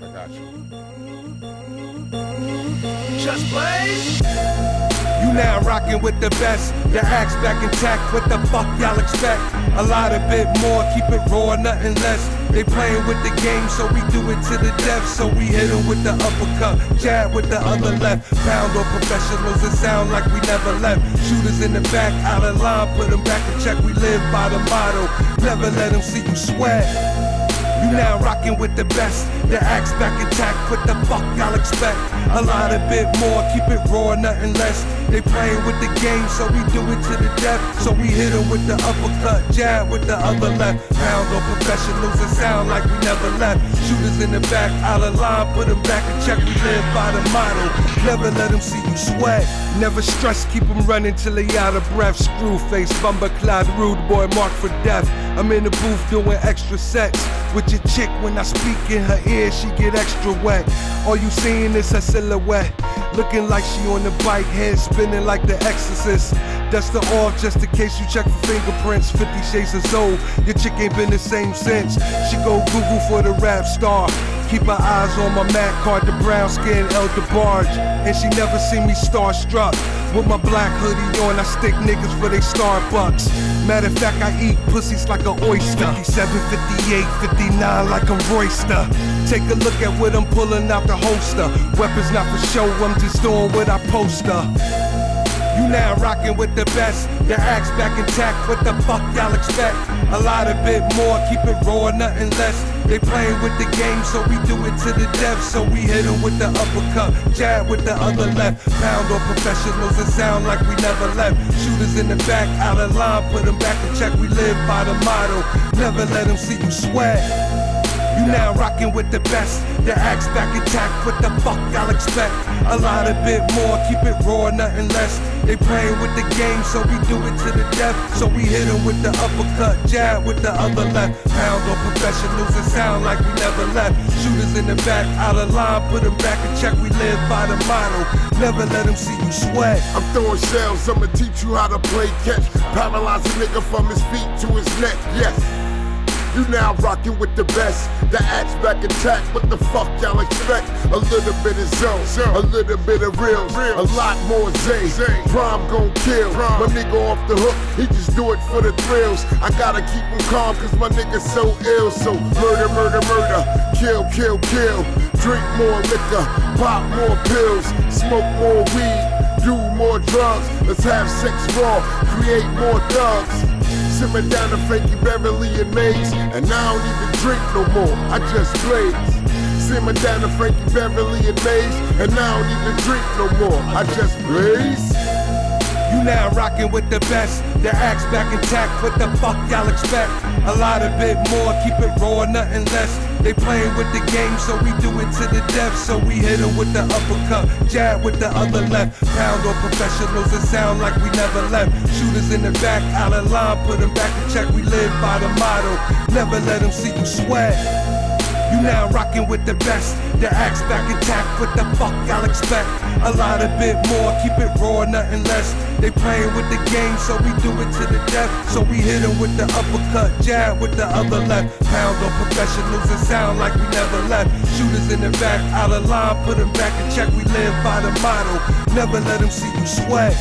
I got you. Just blaze. You now rocking with the best. The axe back intact. What the fuck y'all expect? A lot of bit more. Keep it raw, nothing less. They playing with the game, so we do it to the death. So we hit hit 'em with the uppercut, jab with the other left. Pound on professionals, it sound like we never left. Shooters in the back, out of line, put 'em back in check. We live by the motto, never let 'em see you sweat. You now rocking with the best. The axe back intact. What the fuck y'all expect? A lot of bit more. Keep it raw, nothing less. They playing with the game, so we do it to the death. So we hit hit 'em with the uppercut, jab with the other left. Pound on professionals, it sound like we never left. Shooters in the back, out of line, put 'em back in check. We live by the motto. Never let 'em see you sweat. Never stress, keep 'em running till they out of breath. Screw face, bumper clad, rude boy, marked for death. I'm in the booth doing extra sets with your chick when I speak in her ear, she get extra wet. All you seeing is her silhouette, looking like she on the bike, head spinning like the exorcist. Dust her off just in case you check for fingerprints. 50 shades of Zoe, your chick ain't been the same since. She go Google for the rap star. Keep her eyes on my Mac card, the brown skin El DeBarge. And she never seen me starstruck. With my black hoodie on, I stick niggas for they Starbucks. Matter of fact, I eat pussies like an oyster. 57, 58, 59 like a royster. Take a look at what I'm pulling out the holster. Weapons not for show, I'm just doing what I poster. You now rocking with the best. Your axe back intact. What the fuck y'all expect? A lot of bit more. Keep it raw, nothing less. They playing with the game, so we do it to the death. So we hit hit 'em with the uppercut, jab with the other left. Pound on professionals, it sound like we never left. Shooters in the back, out of line, put 'em back in check. We live by the motto, never let 'em see you sweat. You now rocking with the best. The axe back intact. What the fuck y'all expect? A lot of bit more. Keep it raw, nothing less. They playing with the game, so we do it to the death. So we hit hit 'em with the uppercut, jab with the other left. Pound on professionals, it sound like we never left. Shooters in the back, out of line, put 'em back in check. We live by the motto, never let let 'em see you sweat. I'm throwing shells, I'ma teach you how to play catch. Paralyze a nigga from his feet to his neck, yes. You now rockin' with the best. The axe back attack. What the fuck y'all expect? A little bit of zone, a little bit of real, a lot more Zay. Prime gon' kill. My nigga off the hook, he just do it for the thrills. I gotta keep him calm cause my nigga so ill. So murder, murder, murder. Kill, kill, kill. Drink more liquor, pop more pills, smoke more weed, do more drugs. Let's have sex raw, create more thugs. Simmer down to Frankie Beverly and Maze, and I don't even drink no more. I just blaze. Simmer down to Frankie Beverly and Maze, and I don't even drink no more. I just blaze. You now rocking with the best. The axe back intact. What the fuck y'all expect? A lot of bit more. Keep it raw, nothing less. They playing with the game, so we do it to the death. So we hit with the uppercut, jab with the other left. Pound on professionals, it sound like we never left. Shooters in the back, out of line, put 'em back in check. We live by the motto, never let 'em see you sweat. You now rocking with the best. The axe back intact. What the fuck y'all expect? A lot of bit more. Keep it raw, nothing less. They playing with the game, so we do it to the death. So we hit 'em with the uppercut, jab with the other left. Pound on professionals, it sound like we never left. Shooters in the back, out of line, put 'em back in check. We live by the motto, never let 'em see you sweat.